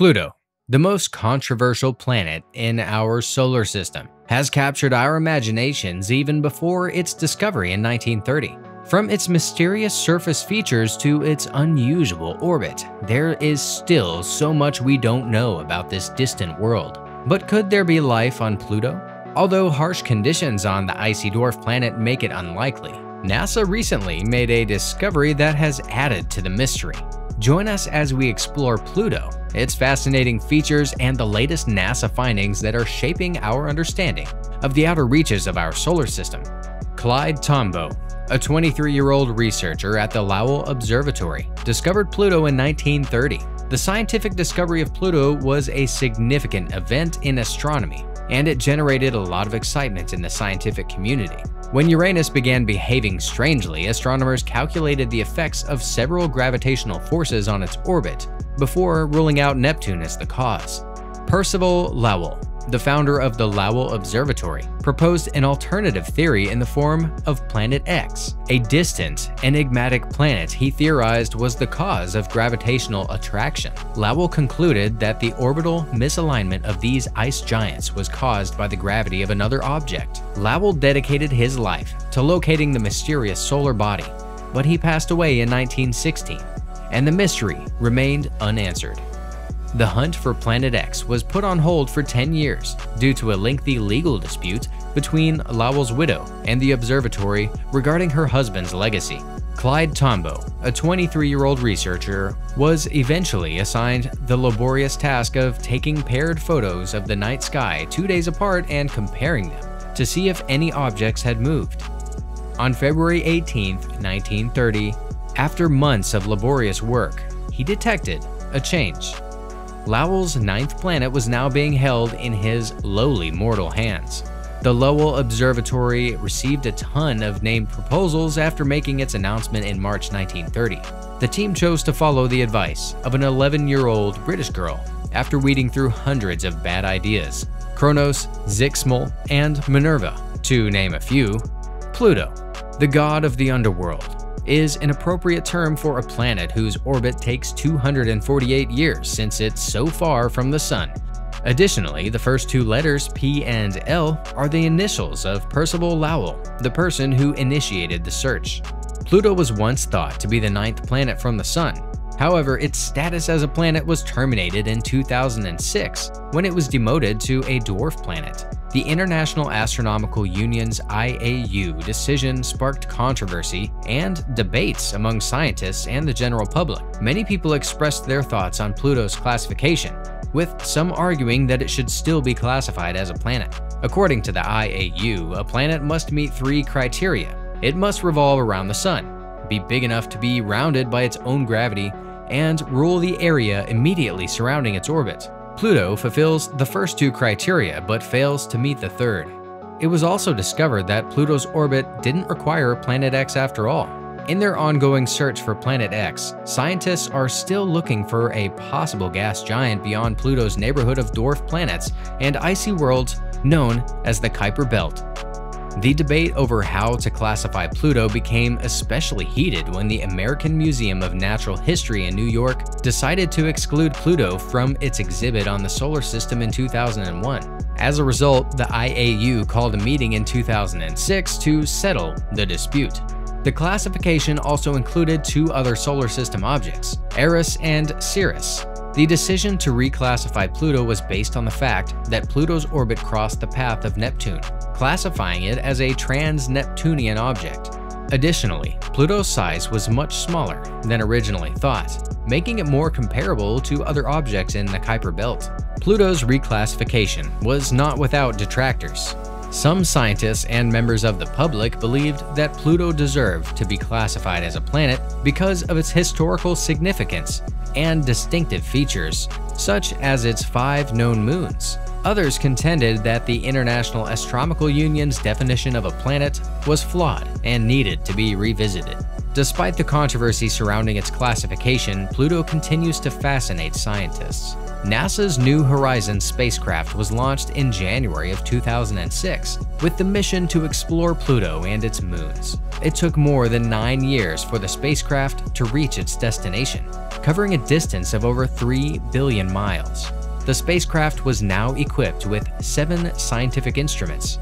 Pluto, the most controversial planet in our solar system, has captured our imaginations even before its discovery in 1930. From its mysterious surface features to its unusual orbit, there is still so much we don't know about this distant world. But could there be life on Pluto? Although harsh conditions on the icy dwarf planet make it unlikely, NASA recently made a discovery that has added to the mystery. Join us as we explore Pluto, its fascinating features, and the latest NASA findings that are shaping our understanding of the outer reaches of our solar system. Clyde Tombaugh, a 23-year-old researcher at the Lowell Observatory, discovered Pluto in 1930. The scientific discovery of Pluto was a significant event in astronomy, and it generated a lot of excitement in the scientific community. When Uranus began behaving strangely, astronomers calculated the effects of several gravitational forces on its orbit before ruling out Neptune as the cause. Percival Lowell, the founder of the Lowell Observatory, proposed an alternative theory in the form of Planet X, a distant, enigmatic planet he theorized was the cause of gravitational attraction. Lowell concluded that the orbital misalignment of these ice giants was caused by the gravity of another object. Lowell dedicated his life to locating the mysterious solar body, but he passed away in 1916, and the mystery remained unanswered. The hunt for Planet X was put on hold for 10 years due to a lengthy legal dispute between Lowell's widow and the observatory regarding her husband's legacy. Clyde Tombaugh, a 23-year-old researcher, was eventually assigned the laborious task of taking paired photos of the night sky two days apart and comparing them to see if any objects had moved. On February 18, 1930, after months of laborious work, he detected a change. Lowell's ninth planet was now being held in his lowly mortal hands. The Lowell Observatory received a ton of named proposals after making its announcement in March 1930. The team chose to follow the advice of an 11-year-old British girl after weeding through hundreds of bad ideas. Kronos, Zixmal, and Minerva, to name a few. Pluto, the god of the underworld, is an appropriate term for a planet whose orbit takes 248 years since it's so far from the Sun. Additionally, the first two letters, P and L, are the initials of Percival Lowell, the person who initiated the search. Pluto was once thought to be the ninth planet from the Sun. However, its status as a planet was terminated in 2006 when it was demoted to a dwarf planet. The International Astronomical Union's IAU decision sparked controversy and debates among scientists and the general public. Many people expressed their thoughts on Pluto's classification, with some arguing that it should still be classified as a planet. According to the IAU, a planet must meet three criteria. It must revolve around the sun, be big enough to be rounded by its own gravity, and rule the area immediately surrounding its orbit. Pluto fulfills the first two criteria but fails to meet the third. It was also discovered that Pluto's orbit didn't require Planet X after all. In their ongoing search for Planet X, scientists are still looking for a possible gas giant beyond Pluto's neighborhood of dwarf planets and icy worlds known as the Kuiper Belt. The debate over how to classify Pluto became especially heated when the American Museum of Natural History in New York decided to exclude Pluto from its exhibit on the solar system in 2001. As a result, the IAU called a meeting in 2006 to settle the dispute. The classification also included two other solar system objects, Eris and Ceres, the decision to reclassify Pluto was based on the fact that Pluto's orbit crossed the path of Neptune, classifying it as a trans-Neptunian object. Additionally, Pluto's size was much smaller than originally thought, making it more comparable to other objects in the Kuiper Belt. Pluto's reclassification was not without detractors. Some scientists and members of the public believed that Pluto deserved to be classified as a planet because of its historical significance and distinctive features, such as its five known moons. Others contended that the International Astronomical Union's definition of a planet was flawed and needed to be revisited. Despite the controversy surrounding its classification, Pluto continues to fascinate scientists. NASA's New Horizons spacecraft was launched in January of 2006 with the mission to explore Pluto and its moons. It took more than nine years for the spacecraft to reach its destination, covering a distance of over 3 billion miles. The spacecraft was now equipped with seven scientific instruments,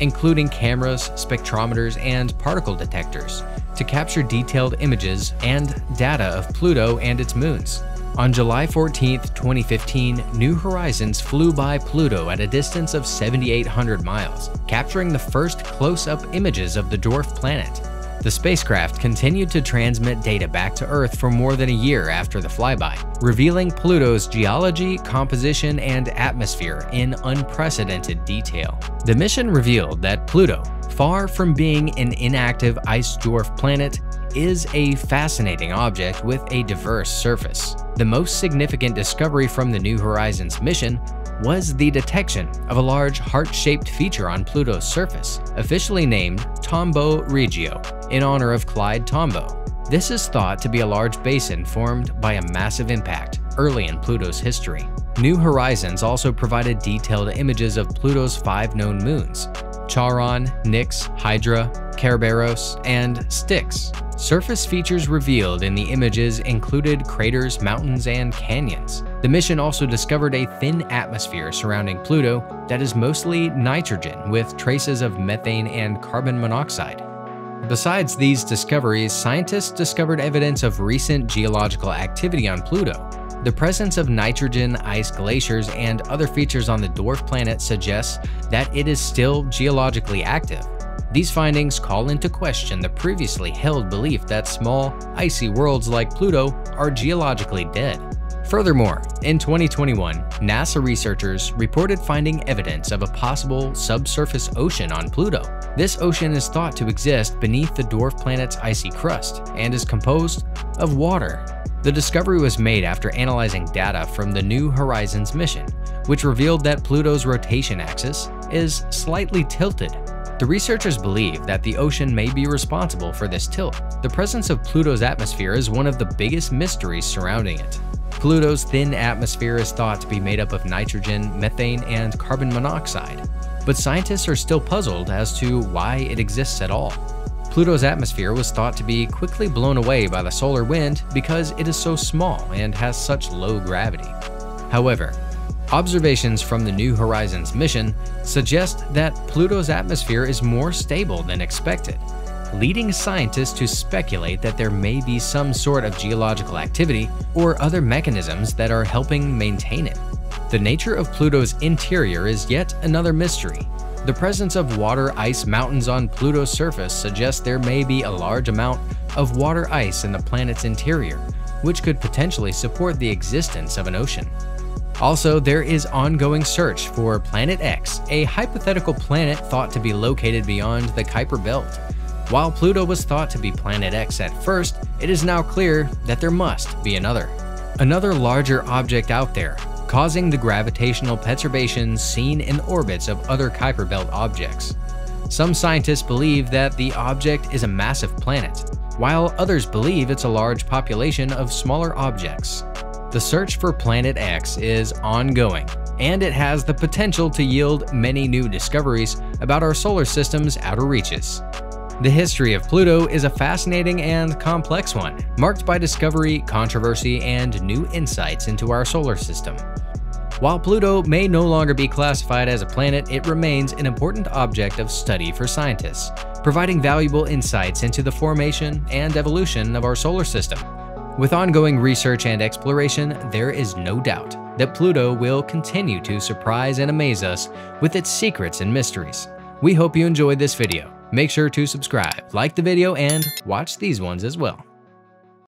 including cameras, spectrometers, and particle detectors, to capture detailed images and data of Pluto and its moons. On July 14, 2015, New Horizons flew by Pluto at a distance of 7,800 miles, capturing the first close-up images of the dwarf planet. The spacecraft continued to transmit data back to Earth for more than a year after the flyby, revealing Pluto's geology, composition, and atmosphere in unprecedented detail. The mission revealed that Pluto, far from being an inactive ice dwarf planet, is a fascinating object with a diverse surface. The most significant discovery from the New Horizons mission was the detection of a large heart-shaped feature on Pluto's surface, officially named Tombaugh Regio, in honor of Clyde Tombaugh. This is thought to be a large basin formed by a massive impact early in Pluto's history. New Horizons also provided detailed images of Pluto's five known moons, Charon, Nix, Hydra, Kerberos, and Styx. Surface features revealed in the images included craters, mountains, and canyons. The mission also discovered a thin atmosphere surrounding Pluto that is mostly nitrogen with traces of methane and carbon monoxide. Besides these discoveries, scientists discovered evidence of recent geological activity on Pluto. The presence of nitrogen, ice glaciers, and other features on the dwarf planet suggests that it is still geologically active. These findings call into question the previously held belief that small, icy worlds like Pluto are geologically dead. Furthermore, in 2021, NASA researchers reported finding evidence of a possible subsurface ocean on Pluto. This ocean is thought to exist beneath the dwarf planet's icy crust and is composed of water. The discovery was made after analyzing data from the New Horizons mission, which revealed that Pluto's rotation axis is slightly tilted the researchers believe that the ocean may be responsible for this tilt. The presence of Pluto's atmosphere is one of the biggest mysteries surrounding it. Pluto's thin atmosphere is thought to be made up of nitrogen, methane, and carbon monoxide, but scientists are still puzzled as to why it exists at all. Pluto's atmosphere was thought to be quickly blown away by the solar wind because it is so small and has such low gravity. However, Observations from the New Horizons mission suggest that Pluto's atmosphere is more stable than expected, leading scientists to speculate that there may be some sort of geological activity or other mechanisms that are helping maintain it. The nature of Pluto's interior is yet another mystery. The presence of water ice mountains on Pluto's surface suggests there may be a large amount of water ice in the planet's interior, which could potentially support the existence of an ocean. Also, there is ongoing search for Planet X, a hypothetical planet thought to be located beyond the Kuiper Belt. While Pluto was thought to be Planet X at first, it is now clear that there must be another. Another larger object out there, causing the gravitational perturbations seen in orbits of other Kuiper Belt objects. Some scientists believe that the object is a massive planet, while others believe it's a large population of smaller objects. The search for Planet X is ongoing, and it has the potential to yield many new discoveries about our solar system's outer reaches. The history of Pluto is a fascinating and complex one, marked by discovery, controversy, and new insights into our solar system. While Pluto may no longer be classified as a planet, it remains an important object of study for scientists, providing valuable insights into the formation and evolution of our solar system. With ongoing research and exploration, there is no doubt that Pluto will continue to surprise and amaze us with its secrets and mysteries. We hope you enjoyed this video. Make sure to subscribe, like the video, and watch these ones as well.